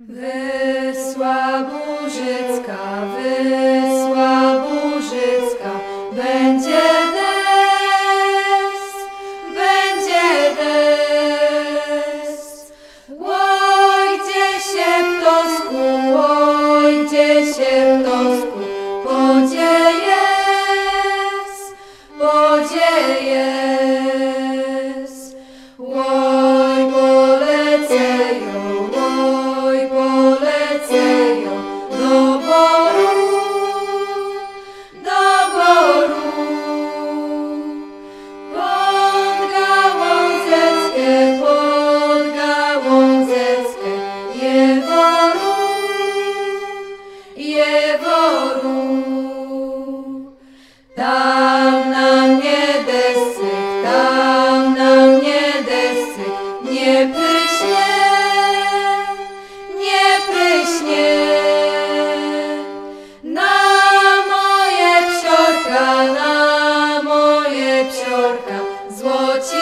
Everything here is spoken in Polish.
Wysła Burzycka, wysła tam na mnie desyk, nie pryśnie, nie pryśnie. Na moje psiorka, na moje psiorka, złociste,